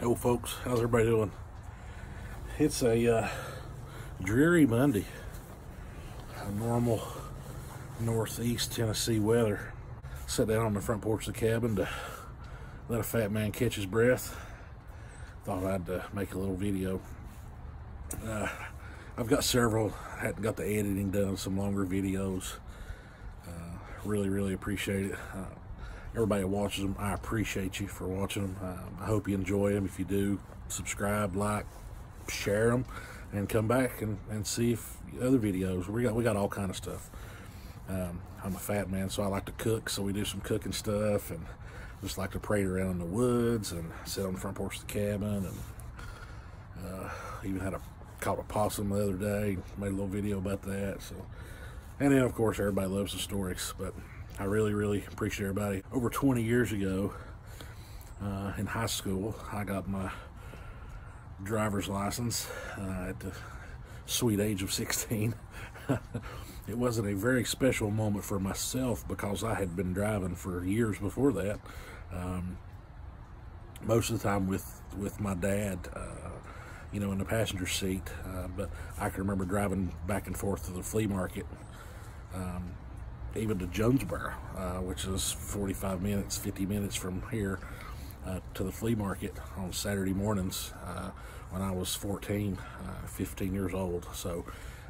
Hello, folks. How's everybody doing? It's a uh, dreary Monday. A normal northeast Tennessee weather. Sat down on the front porch of the cabin to let a fat man catch his breath. Thought I'd uh, make a little video. Uh, I've got several. Hadn't got the editing done. Some longer videos. Uh, really, really appreciate it. Everybody that watches them, I appreciate you for watching them. Uh, I hope you enjoy them. If you do, subscribe, like, share them, and come back and, and see if other videos. We got we got all kind of stuff. Um, I'm a fat man, so I like to cook. So we do some cooking stuff, and just like to parade around in the woods and sit on the front porch of the cabin, and uh, even had a caught a possum the other day. Made a little video about that. So, and then of course everybody loves the stories, but I really, really appreciate everybody. Over 20 years ago, uh, in high school, I got my driver's license uh, at the sweet age of 16. it wasn't a very special moment for myself because I had been driving for years before that. Um, most of the time with with my dad, uh, you know, in the passenger seat. Uh, but I can remember driving back and forth to the flea market, um, even to Jonesborough, uh, which is 45 minutes, 50 minutes from here. Uh, to the flea market on Saturday mornings uh, when I was 14, uh, 15 years old. So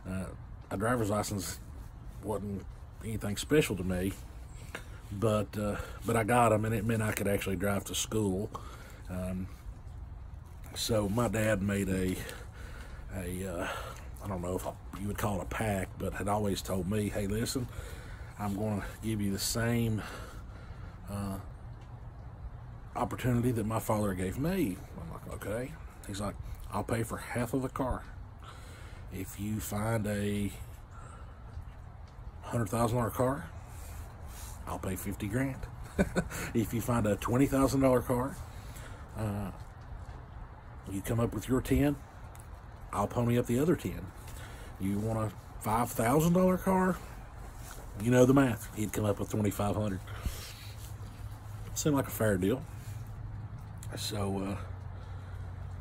uh, a driver's license wasn't anything special to me, but uh, but I got them, and it meant I could actually drive to school. Um, so my dad made a a I don't know if I, you would call it a pact, but had always told me, hey, listen, I'm going to give you the same opportunity that my father gave me. I'm like, okay. He's like, I'll pay for half of the car. If you find a hundred thousand dollar car, I'll pay fifty grand. if you find a twenty thousand dollar car, uh, you come up with your ten, I'll pony up the other ten. You want a five thousand dollar car? You know the math. He'd come up with twenty five hundred. Seemed like a fair deal. So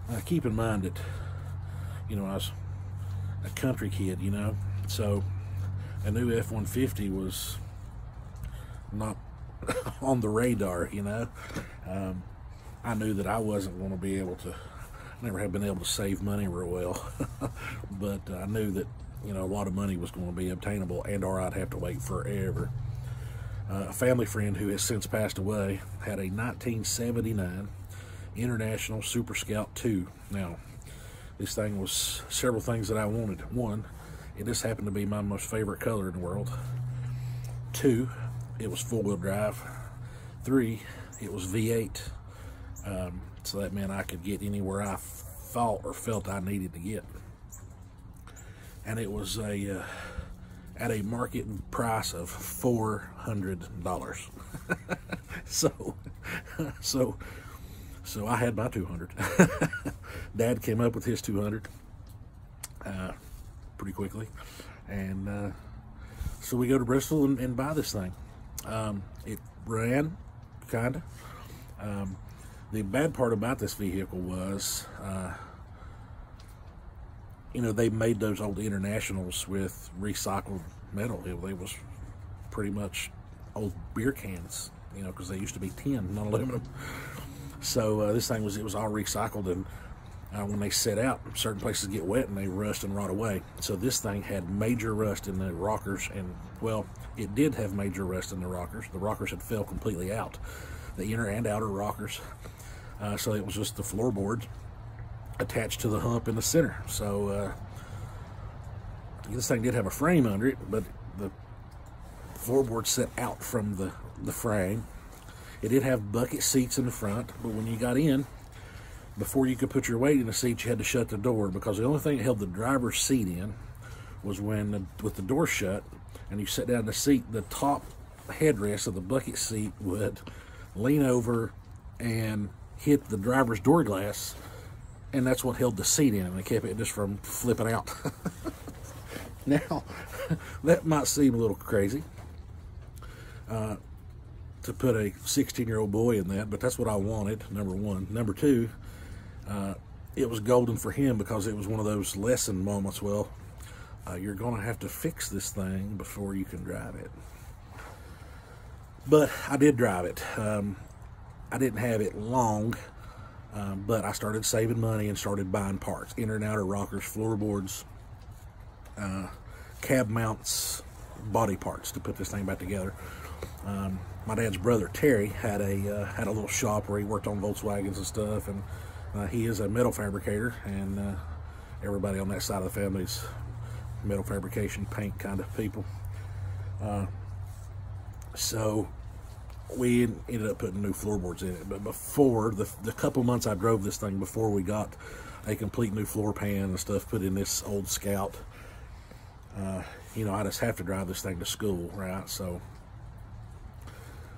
uh, uh, keep in mind that, you know, I was a country kid, you know, so a new F-150 was not on the radar, you know. Um, I knew that I wasn't going to be able to, never have been able to save money real well, but I knew that, you know, a lot of money was going to be obtainable and or I'd have to wait forever. Uh, a family friend who has since passed away had a 1979 International Super Scout 2. Now, this thing was several things that I wanted. One, it just happened to be my most favorite color in the world. Two, it was four-wheel drive. Three, it was V8. Um, so that meant I could get anywhere I thought or felt I needed to get. And it was a uh, at a market price of four hundred dollars. so, so so I had my 200. Dad came up with his 200 uh, pretty quickly. And uh, so we go to Bristol and, and buy this thing. Um, it ran, kind of. Um, the bad part about this vehicle was, uh, you know, they made those old internationals with recycled metal. It, it was pretty much old beer cans, you know, because they used to be tin, not aluminum. So uh, this thing was it was all recycled, and uh, when they set out, certain places get wet and they rust and rot away. So this thing had major rust in the rockers, and well, it did have major rust in the rockers. The rockers had fell completely out, the inner and outer rockers. Uh, so it was just the floorboards attached to the hump in the center. So uh, this thing did have a frame under it, but the floorboard set out from the the frame it did have bucket seats in the front, but when you got in, before you could put your weight in the seat, you had to shut the door because the only thing that held the driver's seat in was when, the, with the door shut, and you sat down in the seat, the top headrest of the bucket seat would lean over and hit the driver's door glass, and that's what held the seat in, and kept it just from flipping out. now, that might seem a little crazy. Uh, to put a 16 year old boy in that, but that's what I wanted, number one. Number two, uh, it was golden for him because it was one of those lesson moments. Well, uh, you're going to have to fix this thing before you can drive it. But I did drive it. Um, I didn't have it long, um, but I started saving money and started buying parts, inner and outer rockers, floorboards, uh, cab mounts, body parts to put this thing back together. Um, my dad's brother Terry had a uh, had a little shop where he worked on Volkswagens and stuff, and uh, he is a metal fabricator, and uh, everybody on that side of the family is metal fabrication, paint kind of people. Uh, so we ended up putting new floorboards in it. But before the, the couple months I drove this thing, before we got a complete new floor pan and stuff put in this old Scout, uh, you know, I just have to drive this thing to school, right? So,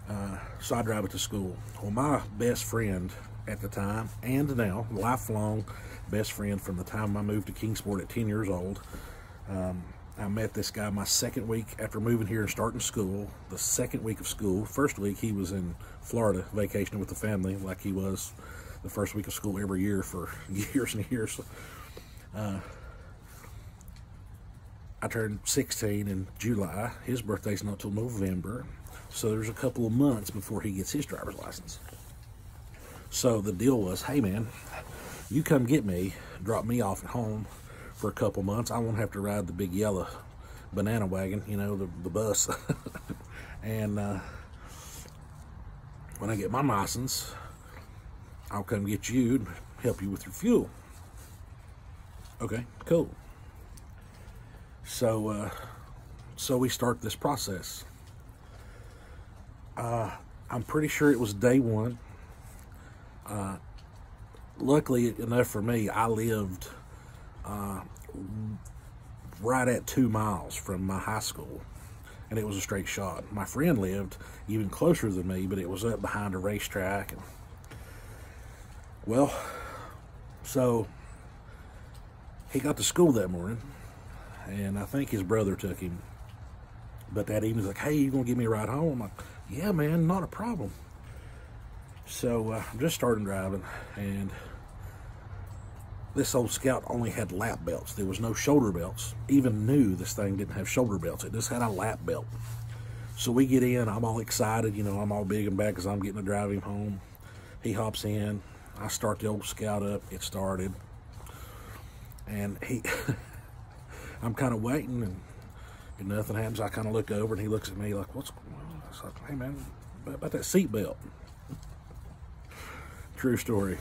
uh, so I drive it to school. Well, my best friend at the time and now, lifelong best friend from the time I moved to Kingsport at 10 years old. Um, I met this guy my second week after moving here and starting school. The second week of school, first week he was in Florida vacationing with the family, like he was the first week of school every year for years and years. Uh, I turned 16 in July. His birthday's not till November, so there's a couple of months before he gets his driver's license. So the deal was, hey man, you come get me, drop me off at home for a couple months. I won't have to ride the big yellow banana wagon, you know, the, the bus. and uh, when I get my license, I'll come get you and help you with your fuel. Okay, cool. So, uh, so we start this process. Uh, I'm pretty sure it was day one. Uh, luckily enough for me, I lived uh, right at two miles from my high school, and it was a straight shot. My friend lived even closer than me, but it was up behind a racetrack. And well, so he got to school that morning, and I think his brother took him. But that evening, he's like, "Hey, you gonna give me a ride home?" I'm like, "Yeah, man, not a problem." So uh, I'm just starting driving, and this old Scout only had lap belts. There was no shoulder belts. Even new, this thing didn't have shoulder belts. It just had a lap belt. So we get in. I'm all excited. You know, I'm all big and bad because I'm getting to drive him home. He hops in. I start the old Scout up. It started. And he, I'm kind of waiting and, and nothing happens. I kind of look over and he looks at me like, what's going on? I like, hey man, about that seat belt. True story.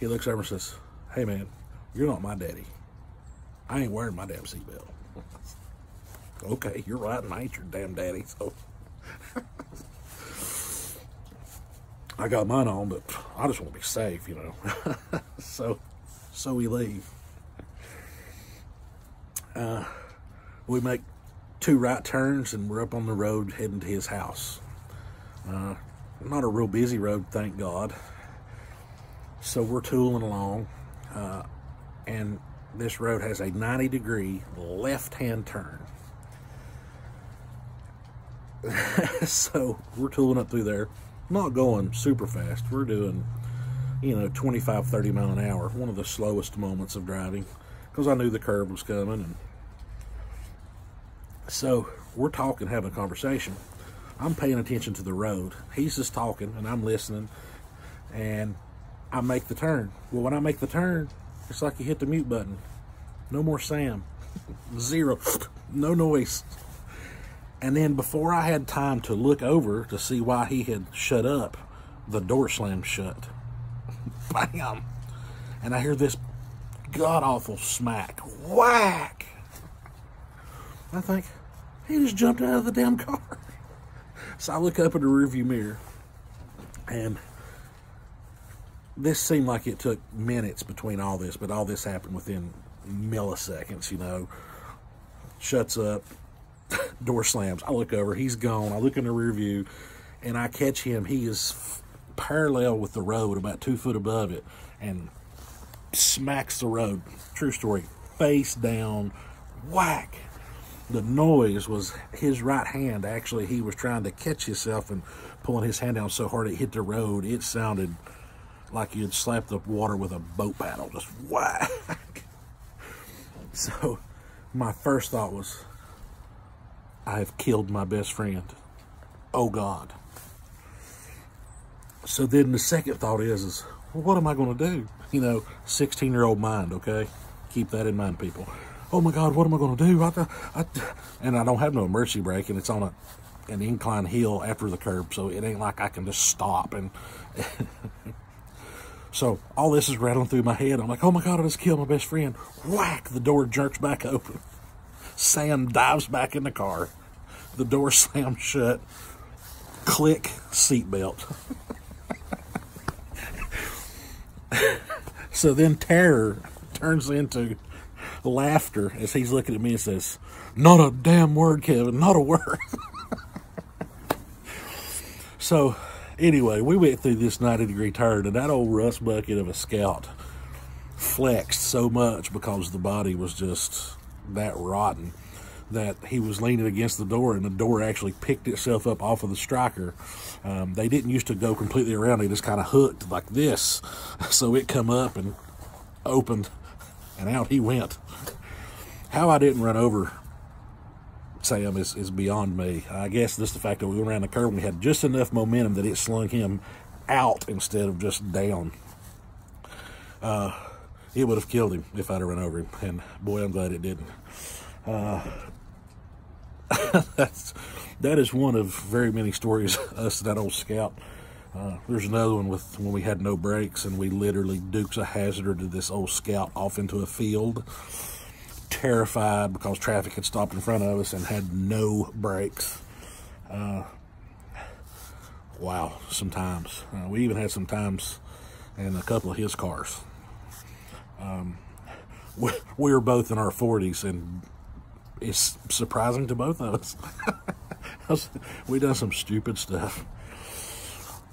He looks over and says, hey man, you're not my daddy. I ain't wearing my damn seatbelt. okay, you're right, and I ain't your damn daddy, so. I got mine on, but I just want to be safe, you know. so, so we leave. Uh, we make two right turns, and we're up on the road heading to his house. Uh, not a real busy road, thank God. So we're tooling along. Uh, and this road has a 90 degree left hand turn. so we're tooling up through there, not going super fast. We're doing, you know, 25, 30 mile an hour, one of the slowest moments of driving because I knew the curve was coming. And so we're talking, having a conversation. I'm paying attention to the road. He's just talking and I'm listening. And I make the turn. Well, when I make the turn, it's like you hit the mute button. No more Sam. Zero. No noise. And then before I had time to look over to see why he had shut up, the door slammed shut. Bam. And I hear this god awful smack. Whack. I think, he just jumped out of the damn car. So I look up in the rearview mirror and this seemed like it took minutes between all this, but all this happened within milliseconds, you know. Shuts up, door slams. I look over, he's gone. I look in the rear view, and I catch him. He is parallel with the road, about two foot above it, and smacks the road. True story. Face down, whack. The noise was his right hand. Actually, he was trying to catch himself and pulling his hand down so hard it hit the road. It sounded like you'd slap the water with a boat paddle, just whack. so my first thought was, I have killed my best friend. Oh God. So then the second thought is, is well, what am I going to do? You know, 16 year old mind, okay? Keep that in mind, people. Oh my God, what am I going to do? I, I, and I don't have no emergency brake, and it's on a, an incline hill after the curb, so it ain't like I can just stop. And so all this is rattling through my head. I'm like, oh my God, I just killed my best friend. Whack, the door jerks back open. Sam dives back in the car. The door slams shut. Click, seatbelt. so then terror turns into laughter as he's looking at me and says, Not a damn word, Kevin, not a word. so, anyway, we went through this 90 degree turn, and that old rust bucket of a scout flexed so much because the body was just that rotten that he was leaning against the door and the door actually picked itself up off of the striker. Um, they didn't used to go completely around, they just kind of hooked like this. So it come up and opened and out he went. How I didn't run over Sam is, is beyond me. I guess just the fact that we went around the curve and we had just enough momentum that it slung him out instead of just down. Uh, it would have killed him if I'd have run over him, and boy, I'm glad it didn't. Uh, that's that is one of very many stories. Us that old scout. Uh, there's another one with when we had no brakes and we literally Dukes of Hazzard to this old scout off into a field, terrified because traffic had stopped in front of us and had no brakes. Uh, wow, sometimes uh, we even had some times in a couple of his cars. Um, we, we were both in our 40s and it's surprising to both of us. we done some stupid stuff.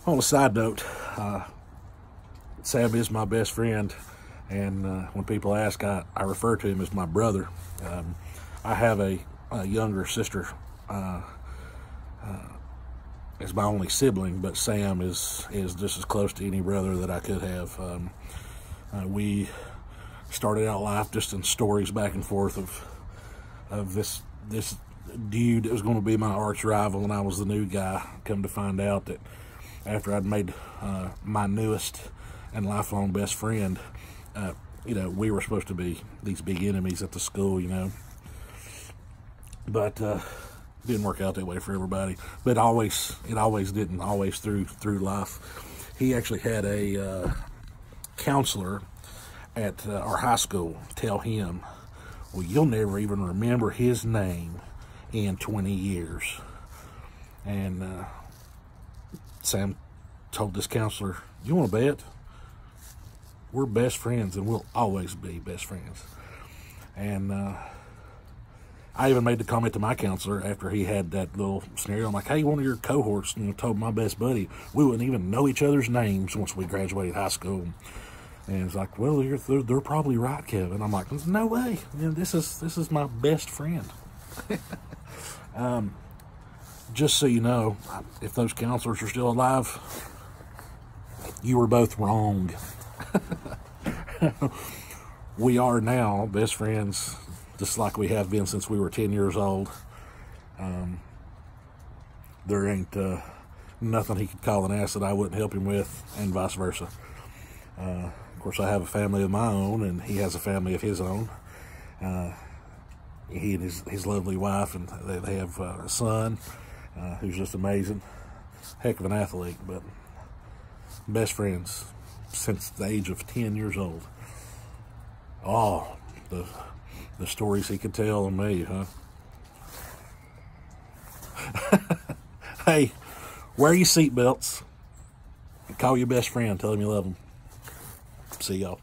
On a side note, uh, Sam is my best friend, and uh, when people ask, I, I refer to him as my brother. Um, I have a, a younger sister uh, uh as my only sibling, but Sam is is just as close to any brother that I could have. Um, uh, we started out life just in stories back and forth of of this this dude that was going to be my arch rival, and I was the new guy. Come to find out that after I'd made uh, my newest and lifelong best friend, uh, you know, we were supposed to be these big enemies at the school, you know. But uh, didn't work out that way for everybody. But always, it always didn't. Always through through life, he actually had a uh, counselor at uh, our high school tell him well, you'll never even remember his name in 20 years. And uh, Sam told this counselor, You want to bet? We're best friends and we'll always be best friends. And uh, I even made the comment to my counselor after he had that little scenario. I'm like, hey, one of your cohorts you know, told my best buddy we wouldn't even know each other's names once we graduated high school. And it's like, well, they're, they're probably right, Kevin. I'm like, no way. You know, this is this is my best friend. um, just so you know, if those counselors are still alive, you were both wrong. we are now best friends, just like we have been since we were 10 years old. Um, there ain't uh, nothing he could call an ass that I wouldn't help him with, and vice versa. Uh, course, I have a family of my own, and he has a family of his own. Uh, he and his, his lovely wife, and they, they have uh, a son uh, who's just amazing. Heck of an athlete, but best friends since the age of 10 years old. Oh, the, the stories he could tell on me, huh? hey, wear your seatbelts. Call your best friend. Tell him you love him. See y'all.